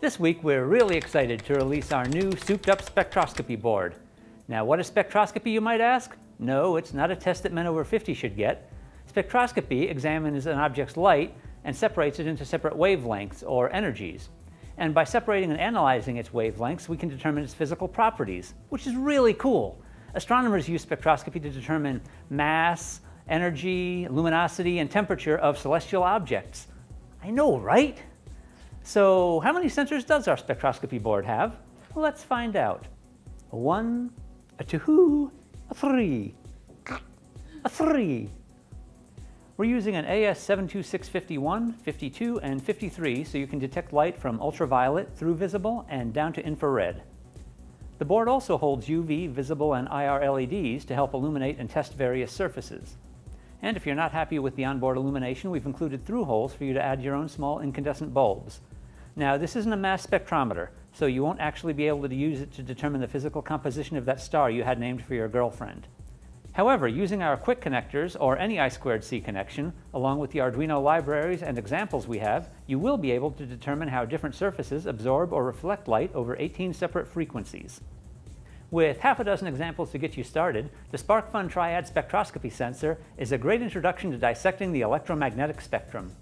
This week we're really excited to release our new souped up spectroscopy board. Now what is spectroscopy you might ask? No, it's not a test that men over 50 should get. Spectroscopy examines an object's light and separates it into separate wavelengths or energies. And by separating and analyzing its wavelengths, we can determine its physical properties, which is really cool. Astronomers use spectroscopy to determine mass, energy, luminosity, and temperature of celestial objects. I know, right? So how many sensors does our spectroscopy board have? Let's find out. A one, a two, a three, a three. We're using an AS72651, 52, and 53 so you can detect light from ultraviolet through visible and down to infrared. The board also holds UV, visible, and IR LEDs to help illuminate and test various surfaces. And if you're not happy with the onboard illumination, we've included through holes for you to add your own small incandescent bulbs. Now, this isn't a mass spectrometer, so you won't actually be able to use it to determine the physical composition of that star you had named for your girlfriend. However, using our Qwiic connectors or any I2C connection, along with the Arduino libraries and examples we have, you will be able to determine how different surfaces absorb or reflect light over 18 separate frequencies. With half a dozen examples to get you started, the SparkFun Triad spectroscopy sensor is a great introduction to dissecting the electromagnetic spectrum.